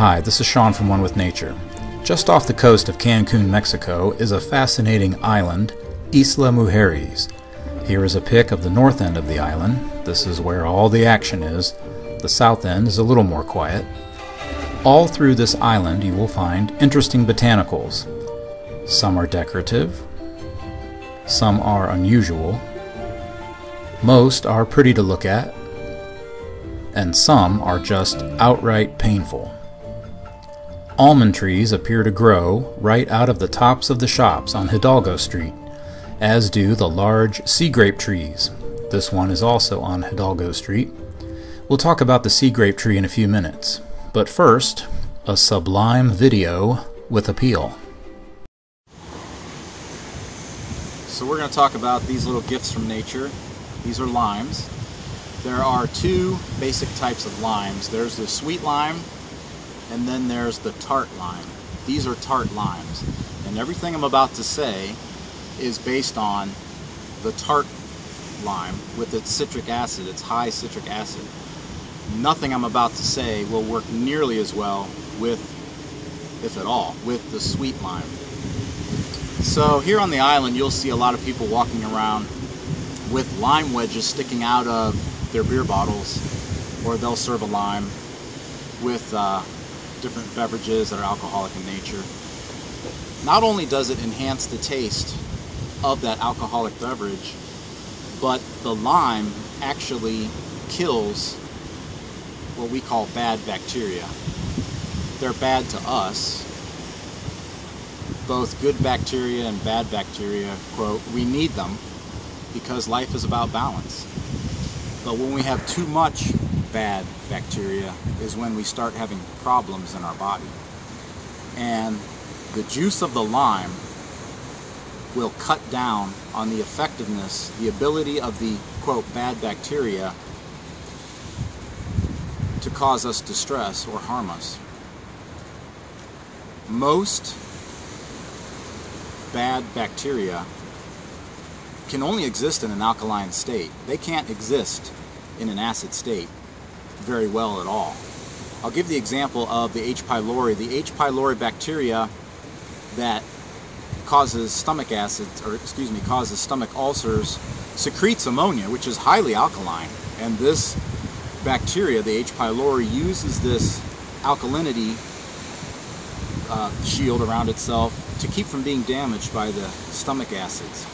Hi, this is Sean from Won With Nature. Just off the coast of Cancun, Mexico, is a fascinating island, Isla Mujeres. Here is a pic of the north end of the island. This is where all the action is. The south end is a little more quiet. All through this island, you will find interesting botanicals. Some are decorative, some are unusual, most are pretty to look at, and some are just outright painful. Almond trees appear to grow right out of the tops of the shops on Hidalgo Street, as do the large sea grape trees. This one is also on Hidalgo Street. We'll talk about the sea grape tree in a few minutes, but first, a sublime video with appeal. So we're going to talk about these little gifts from nature. These are limes. There are two basic types of limes. There's the sweet lime and then there's the tart lime. These are tart limes. And everything I'm about to say is based on the tart lime with its citric acid, its high citric acid. Nothing I'm about to say will work nearly as well with, if at all, with the sweet lime. So here on the island, you'll see a lot of people walking around with lime wedges sticking out of their beer bottles, or they'll serve a lime with uh, different beverages that are alcoholic in nature. Not only does it enhance the taste of that alcoholic beverage, but the lime actually kills what we call bad bacteria. They're bad to us. Both good bacteria and bad bacteria, quote, we need them because life is about balance. But when we have too much bad bacteria is when we start having problems in our body. And the juice of the lime will cut down on the effectiveness, the ability of the quote bad bacteria to cause us distress or harm us. Most bad bacteria can only exist in an alkaline state. They can't exist in an acid state very well at all. I'll give the example of the H. pylori. The H. pylori bacteria that causes stomach acids, or excuse me, causes stomach ulcers, secretes ammonia, which is highly alkaline. And this bacteria, the H. pylori, uses this alkalinity uh, shield around itself to keep from being damaged by the stomach acids.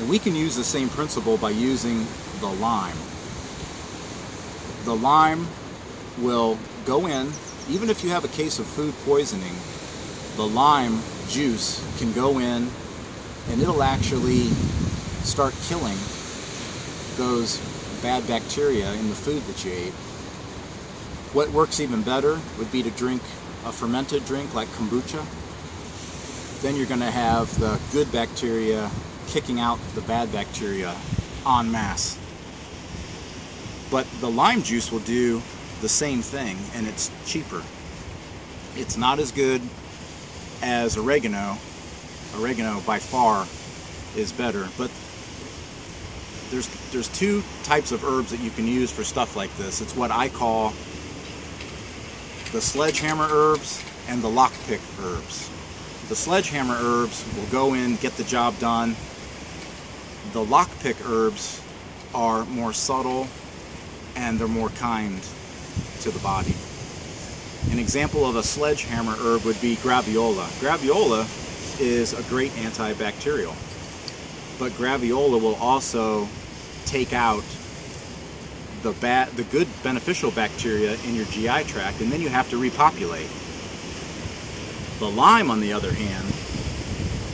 And we can use the same principle by using the lime the lime will go in, even if you have a case of food poisoning, the lime juice can go in and it'll actually start killing those bad bacteria in the food that you ate. What works even better would be to drink a fermented drink like kombucha. Then you're going to have the good bacteria kicking out the bad bacteria en masse. But the lime juice will do the same thing and it's cheaper. It's not as good as oregano. Oregano by far is better, but there's there's two types of herbs that you can use for stuff like this. It's what I call the sledgehammer herbs and the lockpick herbs. The sledgehammer herbs will go in, get the job done. The lockpick herbs are more subtle and they're more kind to the body. An example of a sledgehammer herb would be graviola. Graviola is a great antibacterial, but graviola will also take out the bad, the good beneficial bacteria in your GI tract, and then you have to repopulate. The lime, on the other hand,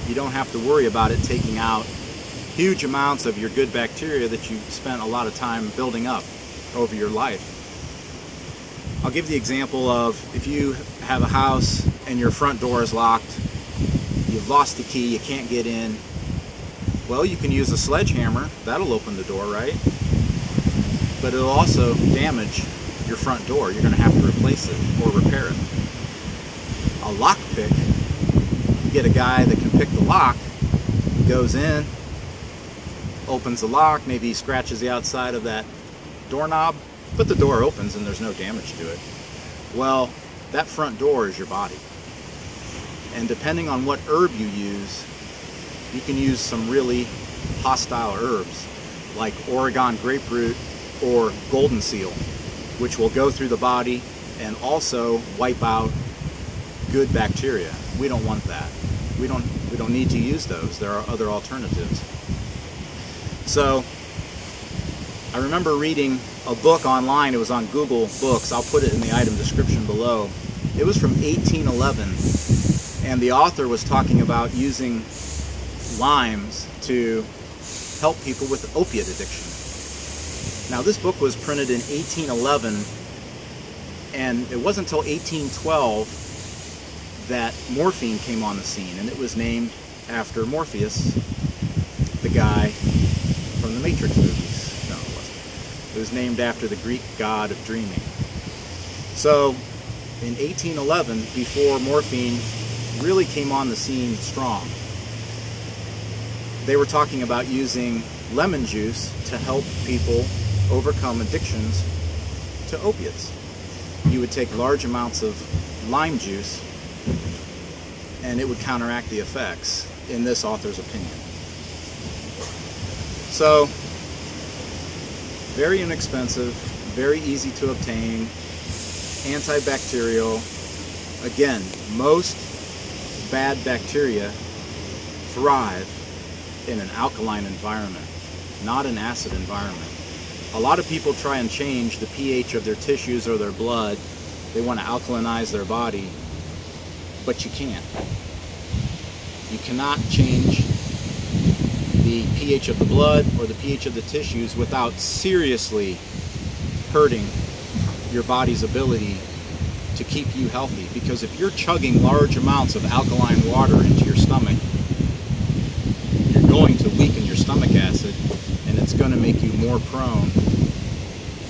you don't have to worry about it taking out huge amounts of your good bacteria that you spent a lot of time building up over your life. I'll give the example of if you have a house and your front door is locked, you've lost the key, you can't get in. Well, you can use a sledgehammer, that'll open the door, right? But it'll also damage your front door. You're going to have to replace it or repair it. A lock pick, you get a guy that can pick the lock, goes in, opens the lock, maybe scratches the outside of that doorknob, but the door opens and there's no damage to it. Well, that front door is your body. And depending on what herb you use, you can use some really hostile herbs like Oregon grape root or golden seal, which will go through the body and also wipe out good bacteria. We don't want that. We don't we don't need to use those. There are other alternatives. So I remember reading a book online. It was on Google Books. I'll put it in the item description below. It was from 1811, and the author was talking about using limes to help people with opiate addiction. Now, this book was printed in 1811, and it wasn't until 1812 that morphine came on the scene, and it was named after Morpheus, the guy from the Matrix movies. It was named after the Greek god of dreaming. So, in 1811, before morphine really came on the scene strong, they were talking about using lemon juice to help people overcome addictions to opiates. You would take large amounts of lime juice and it would counteract the effects, in this author's opinion. So, very inexpensive, very easy to obtain, antibacterial. Again, most bad bacteria thrive in an alkaline environment, not an acid environment. A lot of people try and change the pH of their tissues or their blood. They want to alkalinize their body but you can't. You cannot change the pH of the blood or the pH of the tissues without seriously hurting your body's ability to keep you healthy. Because if you're chugging large amounts of alkaline water into your stomach, you're going to weaken your stomach acid and it's going to make you more prone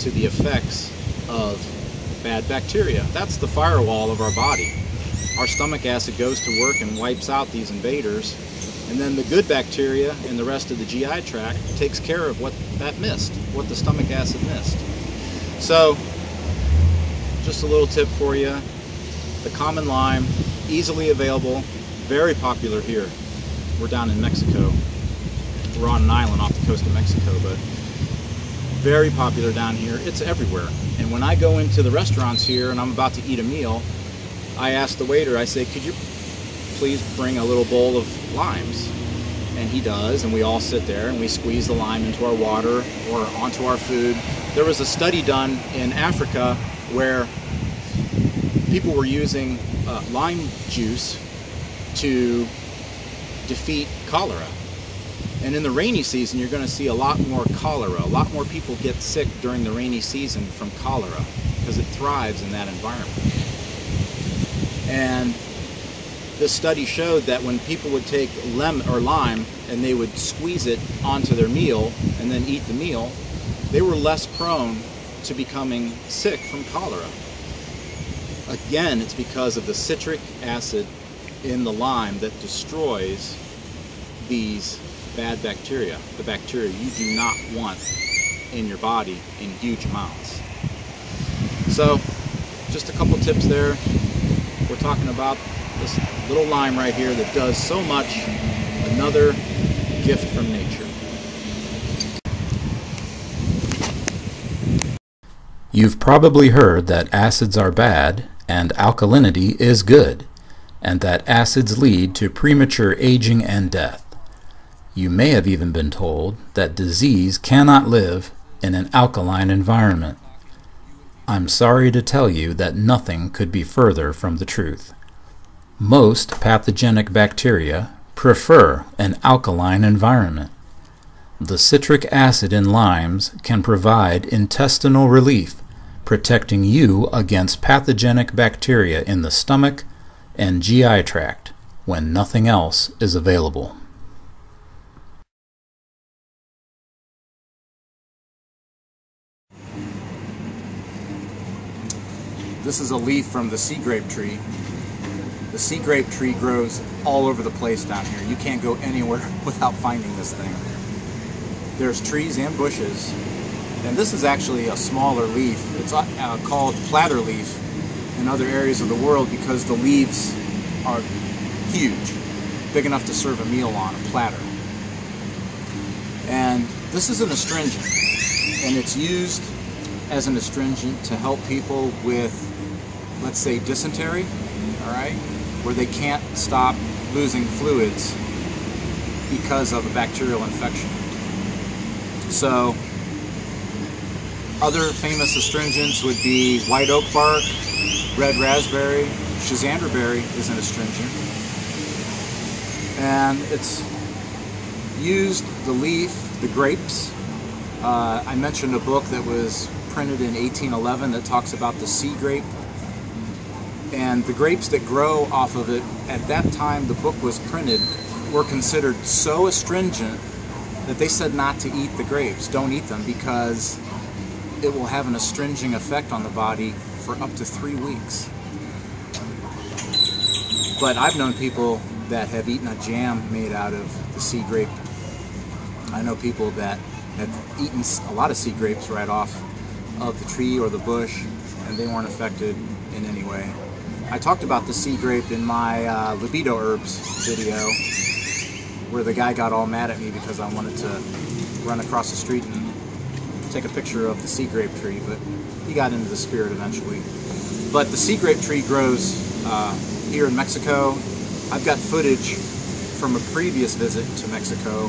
to the effects of bad bacteria. That's the firewall of our body our stomach acid goes to work and wipes out these invaders. And then the good bacteria in the rest of the GI tract takes care of what that missed, what the stomach acid missed. So, just a little tip for you. The common lime, easily available, very popular here. We're down in Mexico. We're on an island off the coast of Mexico, but very popular down here. It's everywhere. And when I go into the restaurants here and I'm about to eat a meal, I ask the waiter, I say, could you please bring a little bowl of limes? And he does, and we all sit there and we squeeze the lime into our water or onto our food. There was a study done in Africa where people were using uh, lime juice to defeat cholera. And in the rainy season, you're going to see a lot more cholera. A lot more people get sick during the rainy season from cholera because it thrives in that environment. And this study showed that when people would take lemon or lime and they would squeeze it onto their meal and then eat the meal, they were less prone to becoming sick from cholera. Again, it's because of the citric acid in the lime that destroys these bad bacteria, the bacteria you do not want in your body in huge amounts. So, just a couple tips there we're talking about this little lime right here that does so much. Another gift from nature. You've probably heard that acids are bad and alkalinity is good, and that acids lead to premature aging and death. You may have even been told that disease cannot live in an alkaline environment. I'm sorry to tell you that nothing could be further from the truth. Most pathogenic bacteria prefer an alkaline environment. The citric acid in limes can provide intestinal relief, protecting you against pathogenic bacteria in the stomach and GI tract when nothing else is available. This is a leaf from the sea grape tree. Sea grape tree grows all over the place down here. You can't go anywhere without finding this thing. There's trees and bushes. And this is actually a smaller leaf. It's uh, called platter leaf. in other areas of the world because the leaves are huge, big enough to serve a meal on a platter. And this is an astringent, and it's used as an astringent to help people with, let's say, dysentery, all right, where they can't stop losing fluids because of a bacterial infection. So, other famous astringents would be white oak bark, red raspberry, schizandra is an astringent, and it's used the leaf, the grapes. Uh, I mentioned a book that was printed in 1811 that talks about the sea grape. And the grapes that grow off of it, at that time the book was printed, were considered so astringent that they said not to eat the grapes. Don't eat them because it will have an astringing effect on the body for up to three weeks. But I've known people that have eaten a jam made out of the sea grape. I know people that have eaten a lot of sea grapes right off of the tree or the bush and they weren't affected in any way. I talked about the sea grape in my uh, libido herbs video where the guy got all mad at me because I wanted to run across the street and take a picture of the sea grape tree, but he got into the spirit eventually. But the sea grape tree grows uh, here in Mexico. I've got footage from a previous visit to Mexico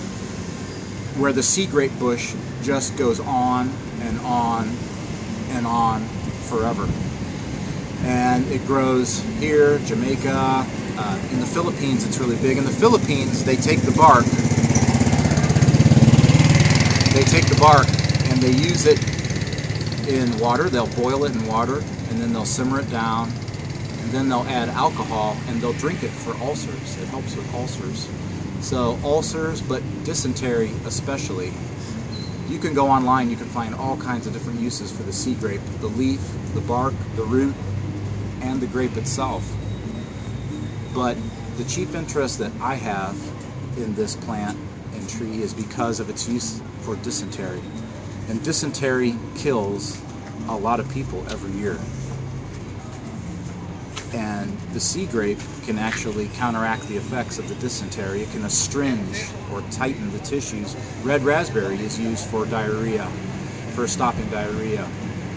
where the sea grape bush just goes on and on and on forever. And it grows here, Jamaica, uh, in the Philippines it's really big. In the Philippines they take the bark, they take the bark and they use it in water, they'll boil it in water and then they'll simmer it down and then they'll add alcohol and they'll drink it for ulcers. It helps with ulcers. So ulcers, but dysentery especially, you can go online, you can find all kinds of different uses for the sea grape. The leaf, the bark, the root, and the grape itself. But the chief interest that I have in this plant and tree is because of its use for dysentery. And dysentery kills a lot of people every year. And the sea grape can actually counteract the effects of the dysentery. It can astringe or tighten the tissues. Red raspberry is used for diarrhea, for stopping diarrhea.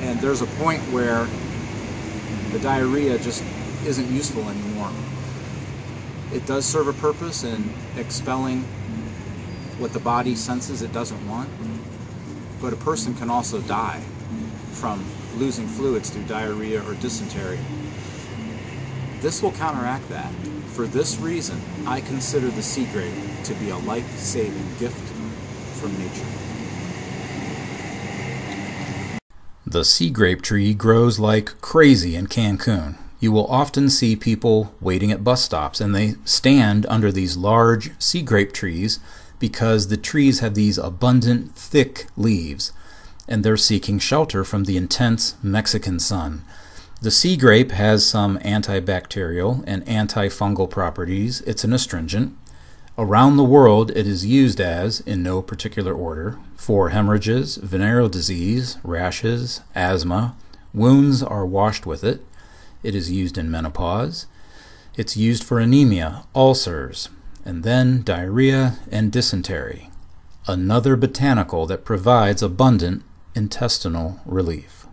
And there's a point where the diarrhea just isn't useful anymore. It does serve a purpose in expelling what the body senses it doesn't want, but a person can also die from losing fluids through diarrhea or dysentery. This will counteract that. For this reason, I consider the sea grape to be a life-saving gift from nature. The sea grape tree grows like crazy in Cancun. You will often see people waiting at bus stops and they stand under these large sea grape trees because the trees have these abundant, thick leaves and they're seeking shelter from the intense Mexican sun. The sea grape has some antibacterial and antifungal properties. It's an astringent. Around the world, it is used as, in no particular order, for hemorrhages, venereal disease, rashes, asthma. Wounds are washed with it. It is used in menopause. It's used for anemia, ulcers, and then diarrhea and dysentery. Another botanical that provides abundant intestinal relief.